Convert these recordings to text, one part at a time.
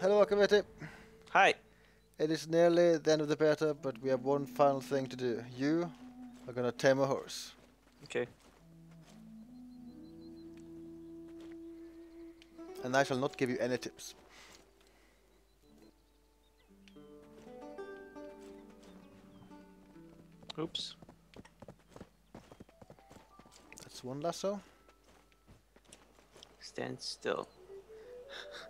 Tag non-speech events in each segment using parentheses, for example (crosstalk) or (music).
Hello, Akavete. Hi. It is nearly the end of the beta, but we have one final thing to do. You are gonna tame a horse. Okay. And I shall not give you any tips. Oops. That's one lasso. Stand still. (laughs)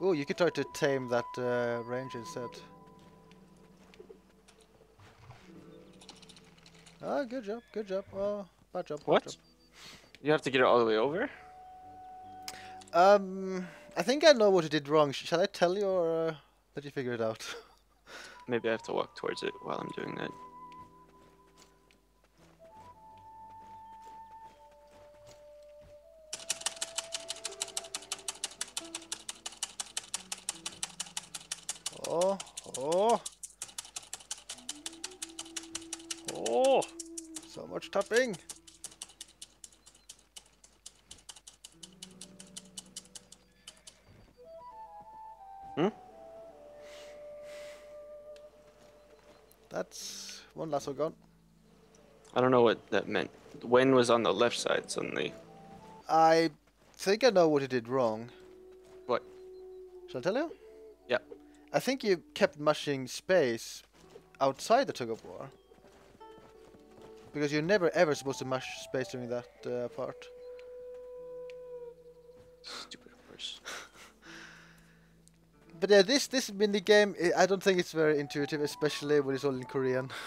Oh, you could try to tame that uh, range instead. Ah, good job, good job. Oh, bad job. bad What? job. You have to get it all the way over? Um, I think I know what you did wrong. Shall I tell you or uh, let you figure it out? (laughs) Maybe I have to walk towards it while I'm doing that. Tapping. Hmm? That's one lasso gone. I don't know what that meant. When was on the left side suddenly. I think I know what you did wrong. What? Shall I tell you? Yeah. I think you kept mushing space outside the tug of war. Because you're never ever supposed to mash space during that uh, part. Stupid horse. (laughs) But yeah, this this mini game, I don't think it's very intuitive, especially when it's all in Korean. (laughs)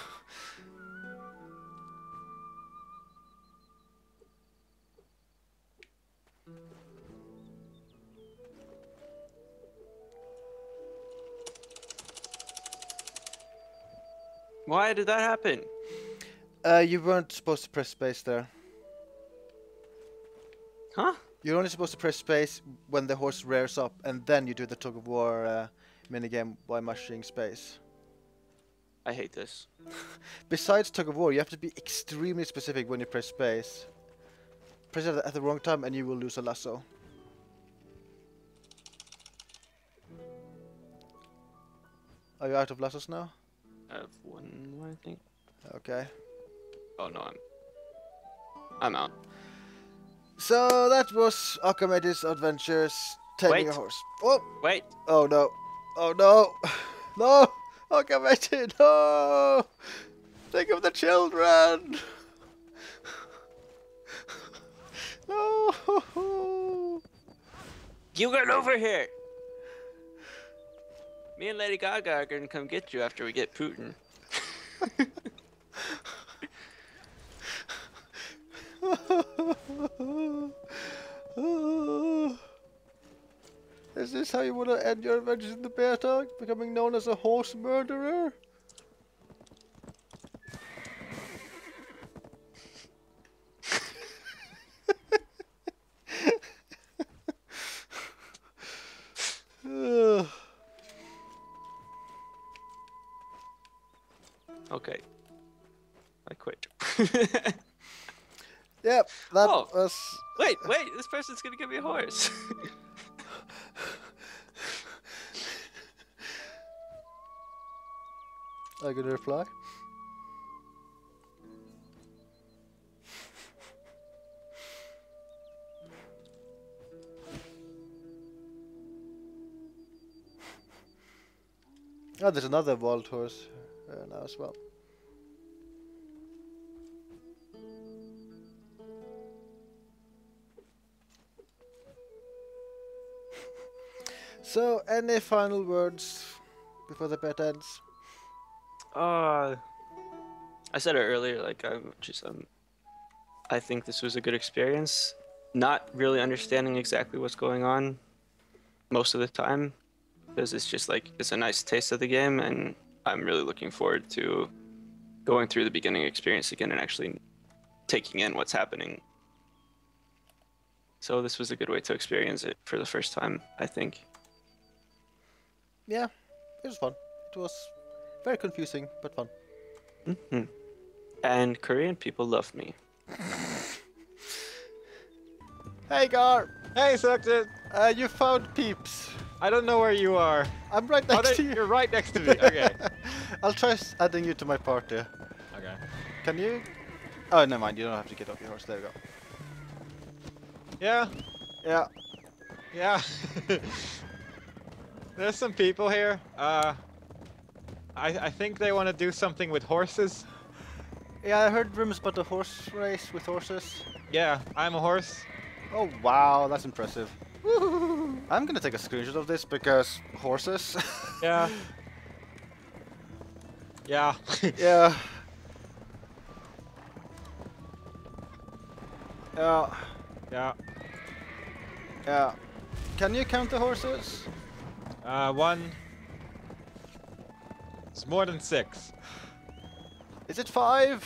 Why did that happen? Uh, you weren't supposed to press space there. Huh? You're only supposed to press space when the horse rears up, and then you do the tug of war uh, minigame by mushing space. I hate this. (laughs) Besides tug of war, you have to be extremely specific when you press space. Press it at the wrong time, and you will lose a lasso. Are you out of lassos now? I have one more, I think. Okay. Oh no, I'm. I'm out. So that was Akamete's adventures taming a horse. Oh, Wait! oh no, oh no, (sighs) no, Akamete, no! Think of the children. (laughs) no. You get over here! Me and Lady Gaga are gonna come get you after we get Putin. (laughs) (laughs) Is this how you want to end your adventures in the bear dog? Becoming known as a horse murderer? (laughs) Okay. I quit. (laughs) yep, that Oh. was. wait, wait, this person's gonna give me a horse. (laughs) I gonna reply. Oh, there's another wild horse uh, now as well. So, any final words before the bet ends? Uh, I said it earlier. Like I'm just um, I think this was a good experience. Not really understanding exactly what's going on most of the time, because it's just like it's a nice taste of the game, and I'm really looking forward to going through the beginning experience again and actually taking in what's happening. So this was a good way to experience it for the first time, I think. Yeah, it was fun. It was very confusing, but fun. hmm And Korean people love me. (laughs) Hey Gar, Hey, Sucked uh, you found Peeps. I don't know where you are. I'm right Oh, next there- to you. You're right next to me. Okay. (laughs) I'll try adding you to my party. okay. Can you? Oh, never mind. You don't have to get off your horse. There we go. Yeah. Yeah. Yeah. (laughs) There's some people here. Uh, I I think they want to do something with horses. Yeah, I heard rumors about the horse race with horses. Yeah, I'm a horse. Oh wow, that's impressive. I'm gonna take a screenshot of this because horses. (laughs) Yeah. Yeah. (laughs) yeah. Yeah. yeah. Yeah. Can you count the horses? Uh, one. It's more than six. Is it five?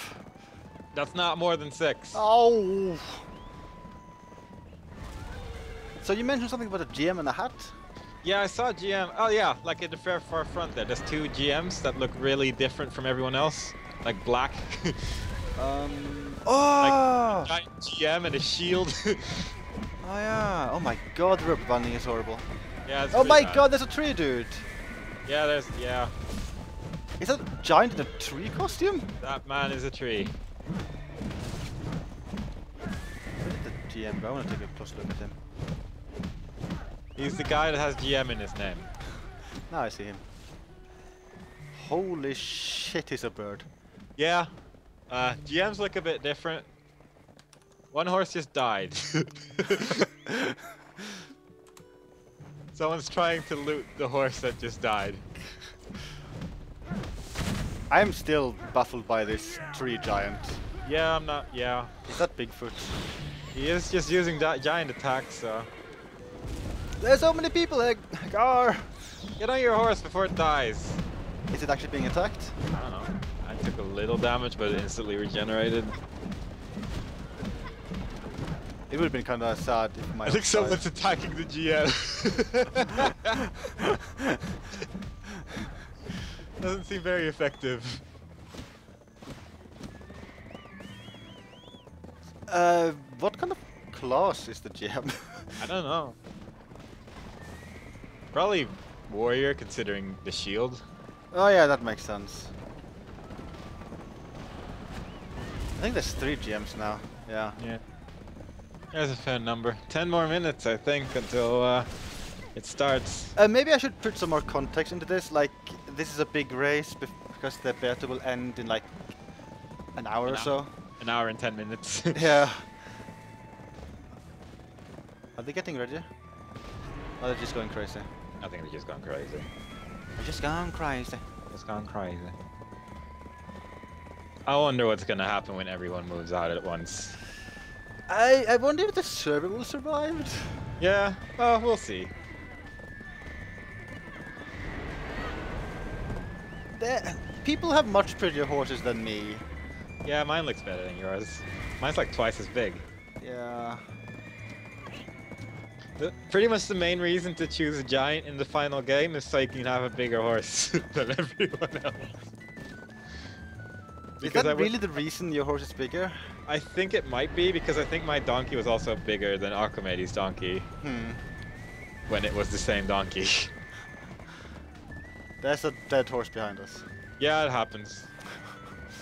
That's not more than six. Oh. So you mentioned something about a GM and a hat? Yeah, I saw GM. Oh yeah, like in the fair far front there. There's two GMs that look really different from everyone else. Like black. (laughs) Um. Oh. giant GM and a shield. (laughs) oh yeah. Oh my God, the rubber banding is horrible. Yeah. Oh my bad. God, there's a tree dude. Yeah, there's yeah. Is that a giant in a tree costume? That man is a tree. The GM? go? I want to take a close look at him. He's the guy that has GM in his name. (laughs) Now I see him. Holy shit, he's a bird. Yeah. Uh, GMs look a bit different. One horse just died. (laughs) (laughs) Someone's trying to loot the horse that just died. I'm still baffled by this tree giant. Yeah, I'm not. Yeah. Is that Bigfoot? He is just using that giant attacks, so. There's so many people here. Gar. Get on your horse before it dies. Is it actually being attacked? I don't know. I took a little damage, but it instantly regenerated. It would have been kind of sad if my. I think someone's attacking the GM. (laughs) Doesn't seem very effective. Uh, what kind of class is the GM? I don't know. Probably warrior, considering the shield. oh yeah, that makes sense. I think there's three GMs now. Yeah. Yeah. There's a fair number. Ten more minutes, I think, until uh, it starts. Uh, maybe I should put some more context into this. Like, this is a big race because the beta will end in like an hour An or hour. so. An hour and ten minutes. (laughs) Yeah. Are they getting ready? Or they're just going crazy? I think they're just gone crazy. They're just going crazy. Just gone crazy. I wonder what's gonna happen when everyone moves out at once. I I wonder if the server will survive. Yeah, well, we'll see. People have much prettier horses than me. Yeah, mine looks better than yours. Mine's like twice as big. Yeah. The, pretty much the main reason to choose a giant in the final game is so you can have a bigger horse (laughs) than everyone else. Is Because that I really the reason your horse is bigger? I think it might be because I think my donkey was also bigger than Archimedes' donkey Hmm. when it was the same donkey. (laughs) There's a dead horse behind us. yeah, it happens.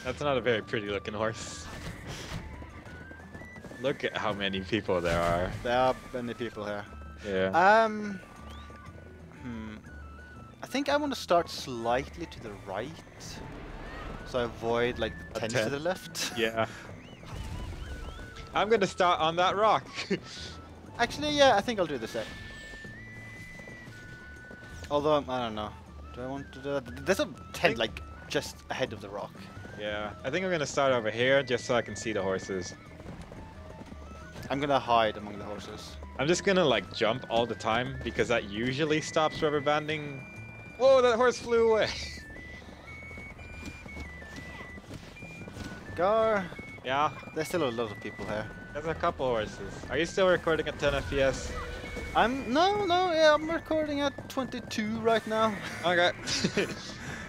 That's not a very pretty looking horse. Look at how many people there are. There are many people here. Yeah. Um. Hmm. I think I want to start slightly to the right, so I avoid like the A tents to the left. yeah. (laughs) I'm gonna start on that rock. (laughs) Actually, yeah, I think I'll do the same. Although I don't know. Do I want to do that? There's a tent like just ahead of the rock. yeah. I think I'm gonna start over here just so I can see the horses. I'm gonna hide among the horses. I'm just gonna like jump all the time because that usually stops rubber banding. Whoa, that horse flew away. (laughs) Gar, yeah, there's still a lot of people here. there's a couple horses. Are you still recording at 10 FPS? I'm no, no, yeah, I'm recording at 22 right now. Okay. (laughs)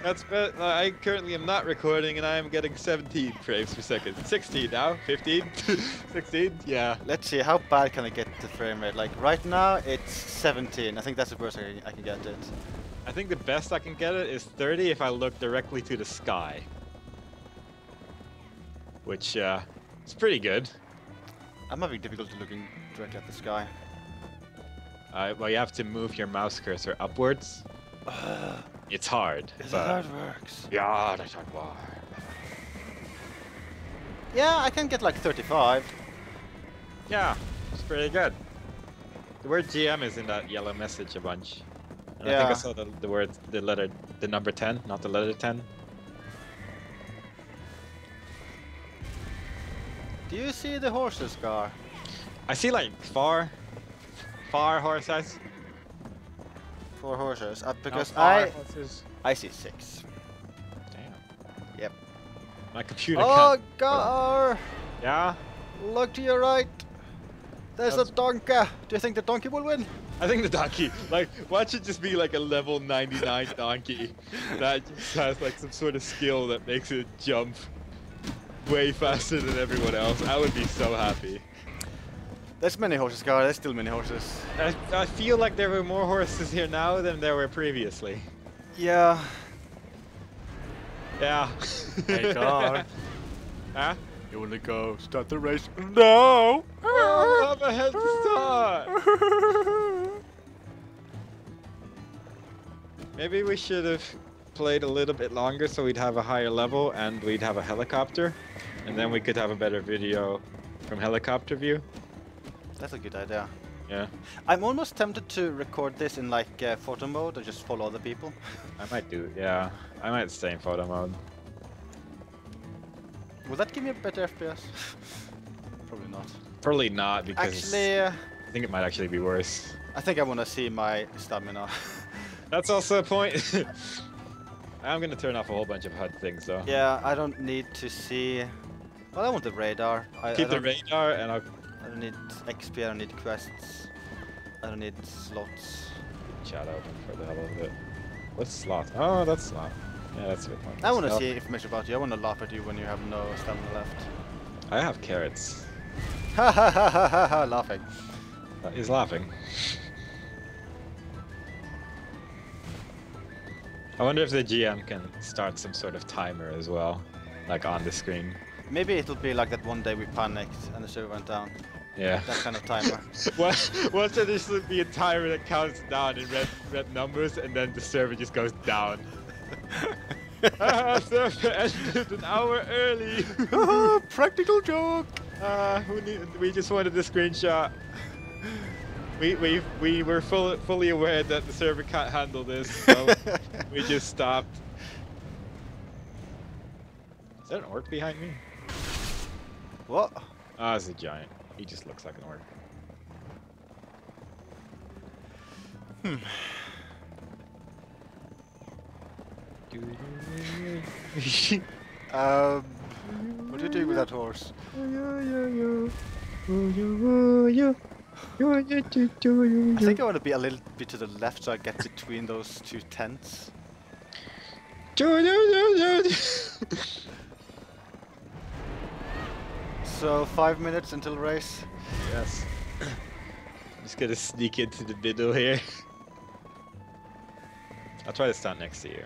That's but uh, I currently am not recording and I am getting 17 frames per second. 16 now. 15. (laughs) 16. Yeah. Let's see, how bad can I get the frame rate? Like right now, it's 17. I think that's the worst I can, I can get it. I think the best I can get it is 30 if I look directly to the sky. Which uh, is pretty good. I'm having difficulty looking directly at the sky. Uh, well, you have to move your mouse cursor upwards. (sighs) It's hard. That how works? Yeah, that's hard. Yeah, I can get like 35. Yeah, it's pretty good. The word GM is in that yellow message a bunch. And I think I Yeah. saw the, the word, the letter, the number 10, not the letter 10. Do you see the horses car? I see like far, far horses. Four horses. Uh, because far I horses. I see six. Damn. Yep. My computer Oh, can't. Gar! Yeah, Look to your right. There's That's- a donkey. Do you think the donkey will win? I think the donkey, like, watch it just be like a level 99 donkey that just has like some sort of skill that makes it jump way faster than everyone else. I would be so happy. There's many horses, Gar. There's still many horses. I, I feel like there were more horses here now than there were previously. Yeah. Yeah. Hey, Gar. (laughs) huh? you wanna go start the race? No. Oh, I'm ahead to start. (laughs) Maybe we should have played a little bit longer so we'd have a higher level and we'd have a helicopter. And then we could have a better video from helicopter view. That's a good idea. Yeah, I'm almost tempted to record this in like uh, photo mode or just follow other people. I might do. Yeah, I might stay in photo mode. Will that give me a better FPS? (laughs) Probably not. Probably not because Actually, uh, I think it might actually be worse. I think I wanna see my stamina. (laughs) That's also a point. (laughs) I'm gonna turn off a whole bunch of HUD things though. yeah, I don't need to see. Well, I want the radar. I, Keep I the radar and I'll I don't need XP. I don't need quests. I don't need slots. chat open for the hell of it. What's slot? Oh, that's slot. Yeah, that's a good point. I want to see information about you. I want to laugh at you when you have no stamina left. I have carrots. (laughs) Ha ha ha ha ha ha! Laughing. Uh, He's laughing. I wonder if the GM can start some sort of timer as well, like on the screen. Maybe it'll be like that one day we panicked and the server went down. Yeah. That kind of timer. What? Once there should be a timer that counts down in red red numbers, and then the server just goes down. ah, (laughs) server ended an hour early. (laughs) Practical joke. Ah, who need, we just wanted the screenshot. We we we were full, fully aware that the server can't handle this, (laughs) so we just stopped. Is that an orc behind me? What? Ah, it's a giant. He just looks like an orc. Hmm. (laughs) Um, what are you doing with that horse? I think I want to be a little bit to the left so I get between those two tents. So five minutes until race. yes. (coughs) Just gonna sneak into the middle here. (laughs) I'll try to stand next to you.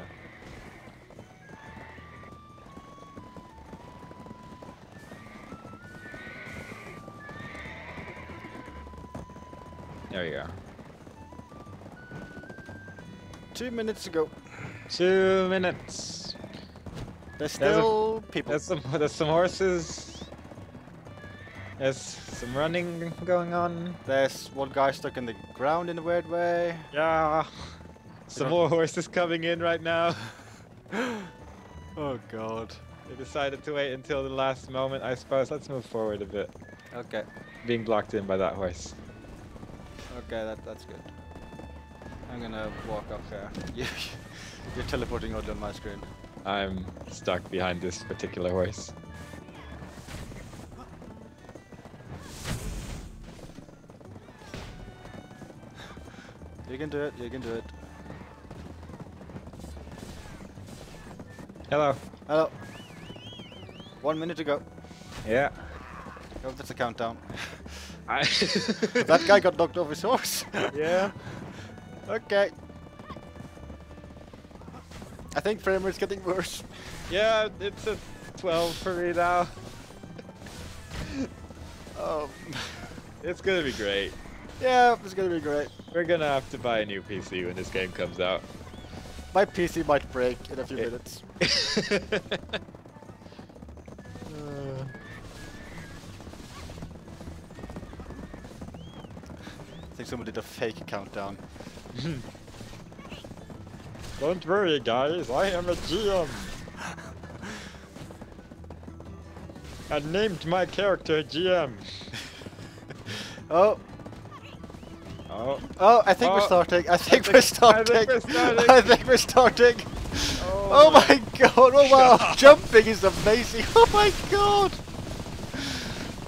There you go. Two minutes to go. Two minutes. There's There's a- still people. There's some there's some horses. There's some running going on. There's one guy stuck in the ground in a weird way. Yeah. Some more horses coming in right now. (laughs) Oh god. They decided to wait until the last moment, I suppose. Let's move forward a bit. Okay. Being blocked in by that horse. Okay, that that's good. I'm gonna walk up here. (laughs) You, you're teleporting only on my screen. I'm stuck behind this particular horse. You can do it. You can do it. Hello. Hello. One minute to go. Yeah. Oh, that's a countdown. (laughs) I that guy got knocked off his horse. (laughs) yeah. okay. I think frame rate's getting worse. Yeah, it's a 12 for me now. Um, It's gonna be great. yeah, it's gonna be great. We're gonna have to buy a new PC when this game comes out. My PC might break in a few Yeah. minutes. (laughs) think someone did a fake countdown. (laughs) Don't worry, guys. I am a GM. (laughs) I named my character GM. (laughs) Oh, Oh. oh, I think we're Oh, starting. I think, think- we're I starting. think we're starting. I think we're starting. Oh, oh my god! Oh wow! Jumping is amazing! Oh my god!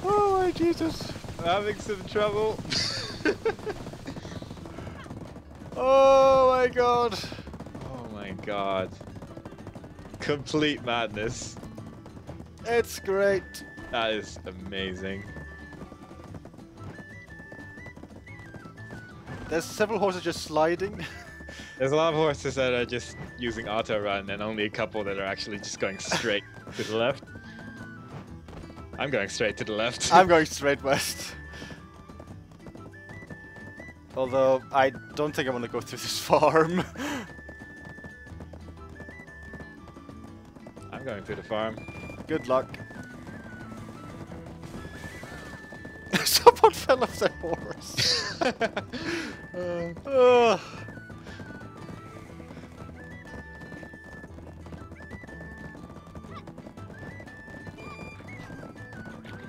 Oh my Jesus! I'm having some trouble. (laughs) Oh my god! oh my god. Complete madness. It's great. That is amazing. There's several horses just sliding. (laughs) There's a lot of horses that are just using auto run and only a couple that are actually just going straight to the left. (laughs) I'm going straight to the left. I'm going straight west. Although I don't think I want to go through this (laughs) farm. I'm going through the farm. Good luck. (laughs) Someone fell off their horse. (laughs) Uh.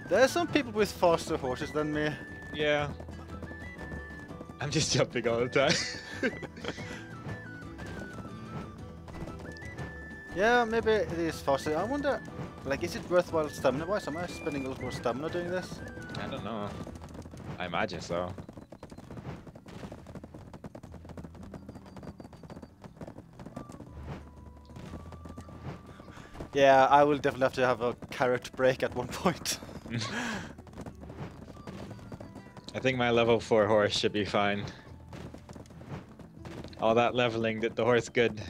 There are some people with faster horses than me. yeah. I'm just jumping all the time. Yeah, maybe it is faster. I wonder, like, is it worthwhile stamina-wise? Am I spending a lot more stamina doing this? I don't know. I imagine so. Yeah, I will definitely have to have a carrot break at one point. (laughs) I think my level 4 horse should be fine. All that leveling did the horse good.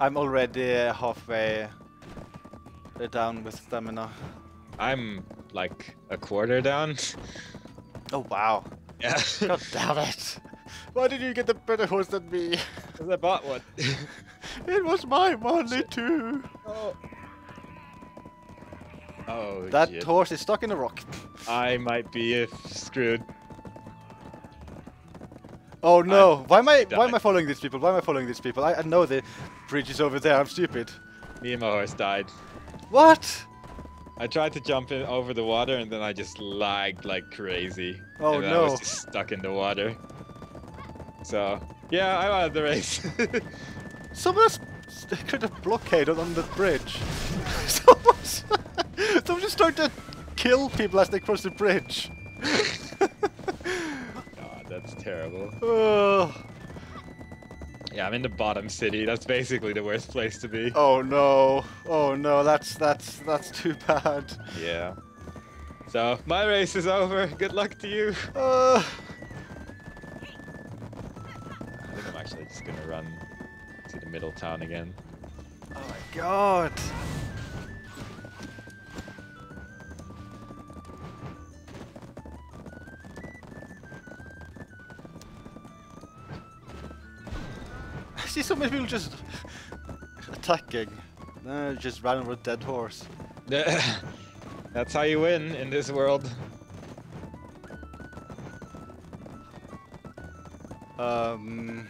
I'm already uh, halfway down with stamina. I'm like a quarter down. Oh wow! yeah. God damn it! Why did you get the better horse than me? Because I bought one. (laughs) it was my money too. oh. Oh, That shit. horse is stuck in a rock. I might be if screwed. Oh no! why am I? Why am. I following these people? Why am I following these people? I, I know the bridge is over there. I'm stupid. Me and my horse died. What? I tried to jump in over the water and then I just lagged like crazy. Oh, and then I no. was just stuck in the water. So yeah, I'm out of the race. (laughs) Someone has created a blockade on, on the bridge. (laughs) Someone's, (laughs) someone just started to kill people as they cross the bridge. (laughs) (laughs) God, that's terrible. oh, Yeah, I'm in the bottom city. That's basically the worst place to be. oh no! Oh no! That's that's that's too bad. Yeah. So my race is over. Good luck to you. Uh, I think I'm actually just gonna run to the middle town again. oh my god! See so many people just attacking. Uh, just ran over a dead horse. (laughs) That's how you win in this world. Um,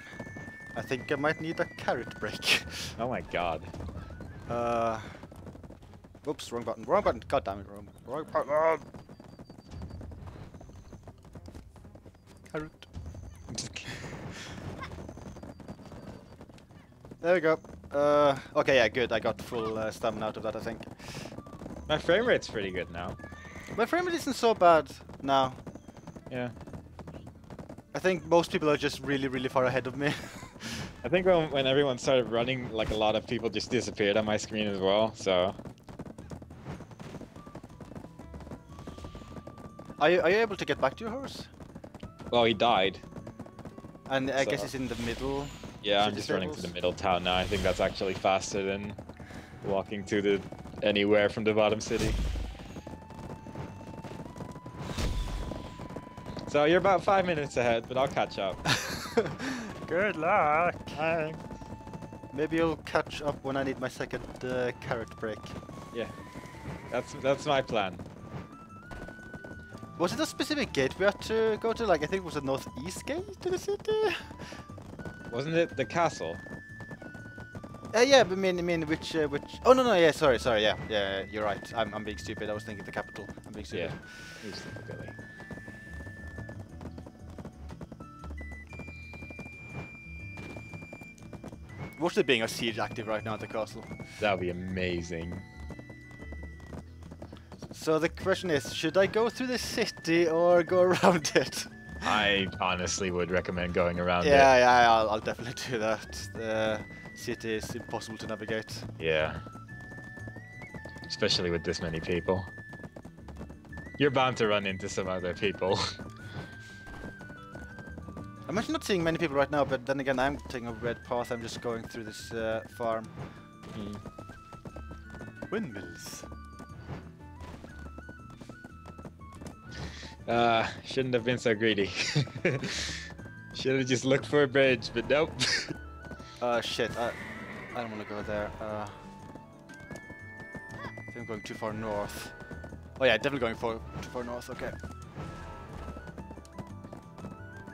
I think I might need a carrot break. Oh my god. Uh, whoops, wrong button, wrong button. God damn it, wrong, wrong button. Carrot. There we go. Uh, okay, yeah, good. I got full uh, stamina out of that, I think. My frame rate's pretty good now. My frame rate isn't so bad now. Yeah. I think most people are just really, really far ahead of me. (laughs) I think when, when everyone started running, like a lot of people just disappeared on my screen as well. So Are you, are you able to get back to your horse? well, he died. And I guess So- it's in the middle. Yeah, I'm City just running to the middle town now. I think that's actually faster than walking to the anywhere from the bottom city. So you're about five minutes ahead, but I'll catch up. (laughs) Good luck. Bye. Maybe you'll catch up when I need my second uh, carrot break. Yeah, that's that's my plan. Was it a specific gate we had to go to? Like, I think it was the northeast gate to the city? Wasn't it the castle? Uh, yeah, but I mean, I mean, which, uh, which? Oh no, no, yeah, sorry, sorry, yeah, yeah, you're right. I'm, I'm being stupid. I was thinking the capital. I'm being stupid. Yeah. It was Piccadilly. What's there being a siege active right now at the castle? That would be amazing. So the question is, should I go through the city or go (laughs) around it? I honestly would recommend going around yeah, yeah, I'll, I'll definitely do that. The city is impossible to navigate. Yeah. Especially with this many people. You're bound to run into some other people. (laughs) I'm actually not seeing many people right now, but then again, I'm taking a red path. I'm just going through this uh, farm. Windmills. Uh, shouldn't have been so greedy. (laughs) Should have just looked for a bridge, but nope. (laughs) Uh, shit, I, I don't want to go there. Uh, I think I'm going too far north. Oh yeah, definitely going for too far north, okay.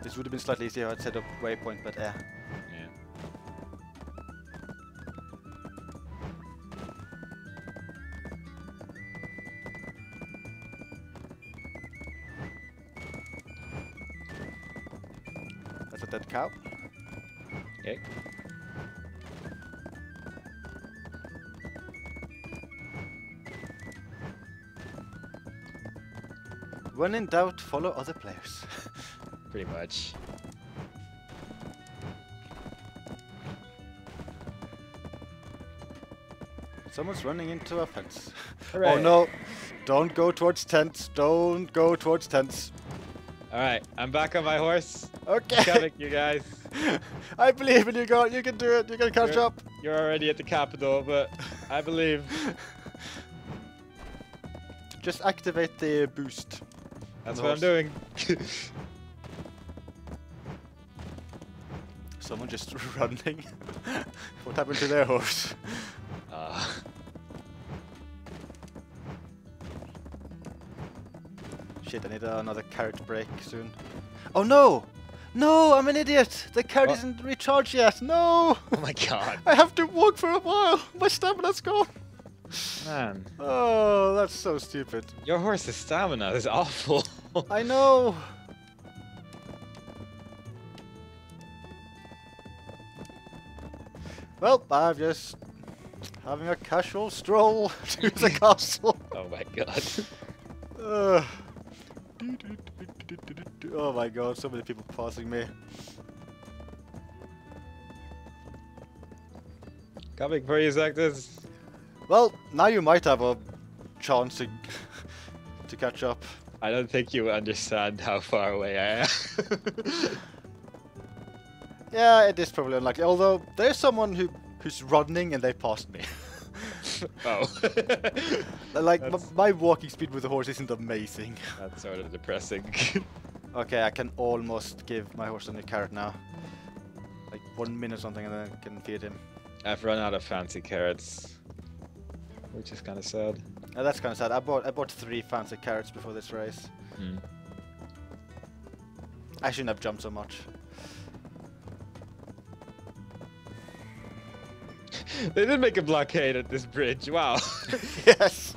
This would have been slightly easier if I'd set up waypoint, but yeah. Cow. Okay. When in doubt, follow other players. (laughs) Pretty much. Someone's running into a fence. (laughs) Oh no! Don't go towards tents. Don't go towards tents. Alright, I'm back on my horse. Okay. Coming, you guys. (laughs) I believe in you, God. You can do it. You can catch You're- up. You're already at the capital, but I believe. (laughs) Just activate the boost. That's the what I'm doing. (laughs) Someone just running. what happened to their horse? Shit, I need another carrot break soon. Oh no! No, I'm an idiot! The carrot What? isn't recharged yet. No! oh my god. (laughs) I have to walk for a while. My stamina's gone. Man, Oh, that's so stupid. your horse's stamina is awful. (laughs) I know. Well, I'm just having a casual stroll (laughs) to the castle. oh my god. Ugh. Oh my god, so many people passing me. Coming for you, Zactus. Well, now you might have a chance to (laughs) to catch up. I don't think you understand how far away I am. (laughs) Yeah, it is probably unlikely. Although there's someone who who's running and they passed me. (laughs) (laughs) oh. (laughs) like That's- my walking speed with the horse isn't amazing. (laughs) That's sort of depressing. Okay, I can almost give my horse a new carrot now. Like one minute or something, and then I can feed him. I've run out of fancy carrots, which is kind of sad. Uh, that's kind of sad. I bought I bought three fancy carrots before this race. Hmm. I shouldn't have jumped so much. (laughs) They did make a blockade at this bridge. Wow. (laughs) yes.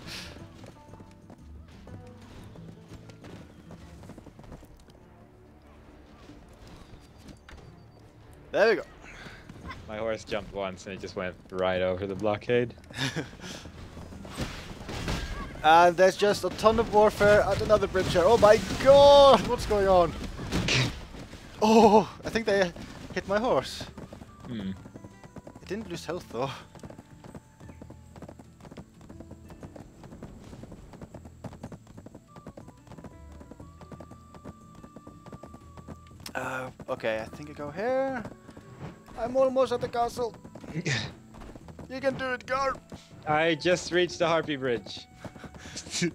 There we go. My horse jumped once and it just went right over the blockade. (laughs) And there's just a ton of warfare at another bridge here. Oh my god! What's going on? Oh, I think they hit my horse. Hmm. Didn't lose health though. Uh, okay, I think I go here. I'm almost at the castle. (laughs) You can do it, Gar. I just reached the Harpy Bridge. (laughs)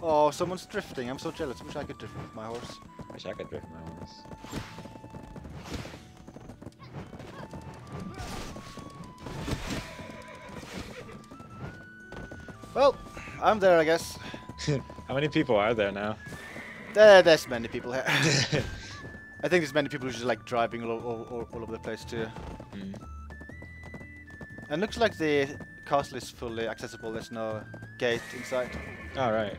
Oh, someone's drifting. I'm so jealous. Wish I could drift with my horse. Wish I could drift my horse. Well, I'm there, I guess. (laughs) How many people are there now? There, there's many people here. (laughs) I think there's many people who just like driving all, all, all, all over the place too. Hmm. And looks like the castle is fully accessible. There's no gate inside. All right.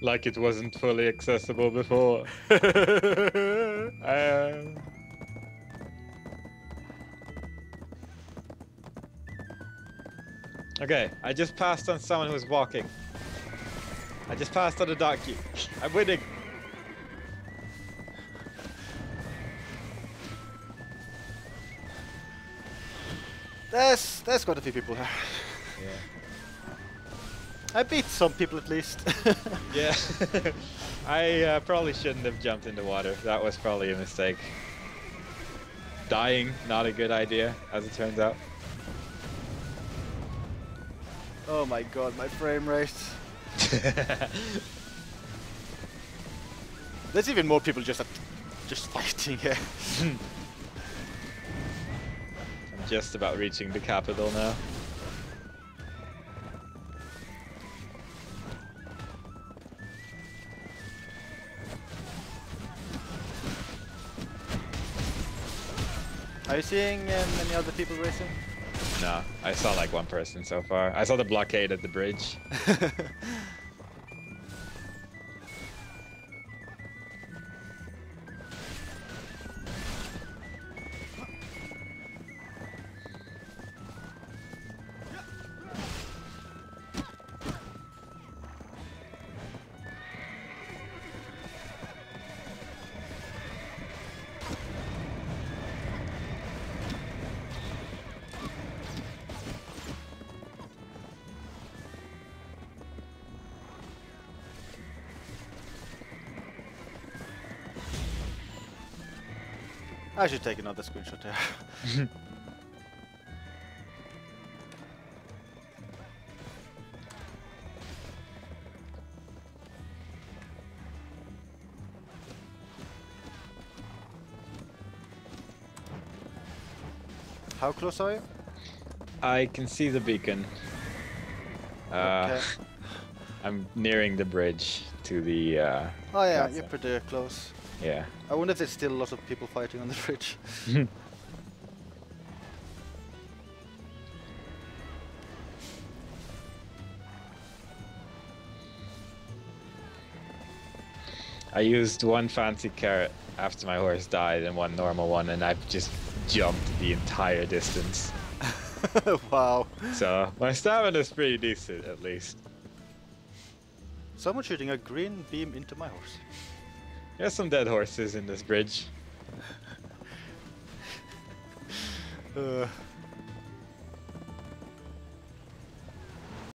Like it wasn't fully accessible before. Uh, (laughs) okay, I just passed on someone who was walking. I just passed on a donkey. I'm winning. There's there's quite a few people here. Yeah. I beat some people at least. (laughs) Yeah. (laughs) I uh, probably shouldn't have jumped in the water. That was probably a mistake. Dying, not a good idea, as it turns out. oh my god, my frame rate. (laughs) There's even more people just just fighting here. I'm just about reaching the capital now. Are you seeing uh, many other people racing? No, I saw like one person so far. I saw the blockade at the bridge. (laughs) I should take another screenshot here. (laughs) How close are you? I can see the beacon. Uh, Okay. I'm nearing the bridge to the. Uh, Oh yeah, you're pretty close. Yeah. I wonder if there's still a lot of people fighting on the bridge. (laughs) I used one fancy carrot after my horse died and one normal one, and I've just jumped the entire distance. (laughs) wow. So my stamina's pretty decent, at least. Someone shooting a green beam into my horse. There's some dead horses in this bridge. (laughs) Uh,